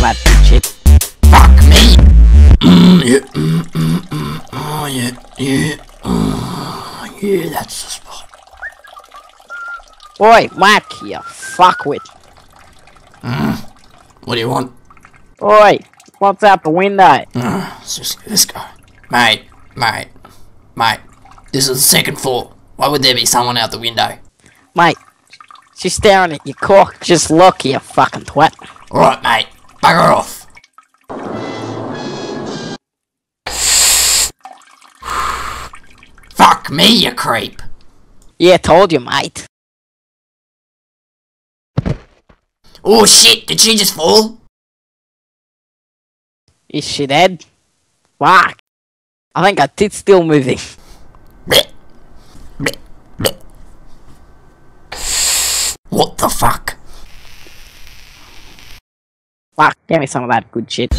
that shit. Fuck me! Mm, yeah, mm, mm, mm. Oh, yeah, yeah. Oh, yeah, that's the spot. Oi, Mac, you fuckwit. What do you want? Oi, what's out the window? Uh, let's just let's. Mate, mate, mate. This is the second floor. Why would there be someone out the window? Mate, she's staring at your cock. Just look, you fucking twat. Alright, mate. Bugger off. Fuck me, you creep. Yeah, told you, mate. Oh shit, did she just fall? Is she dead? Fuck. I think her tit's still moving. What the fuck? Fuck, give me some of that good shit.